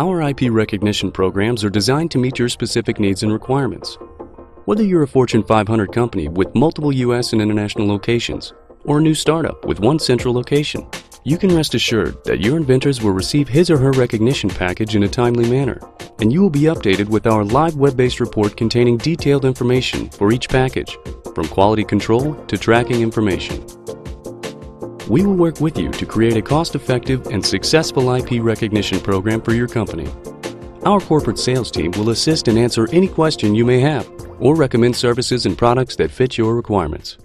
Our IP recognition programs are designed to meet your specific needs and requirements. Whether you're a Fortune 500 company with multiple U.S. and international locations, or a new startup with one central location, you can rest assured that your inventors will receive his or her recognition package in a timely manner, and you will be updated with our live web-based report containing detailed information for each package, from quality control to tracking information. We will work with you to create a cost-effective and successful IP recognition program for your company. Our corporate sales team will assist and answer any question you may have or recommend services and products that fit your requirements.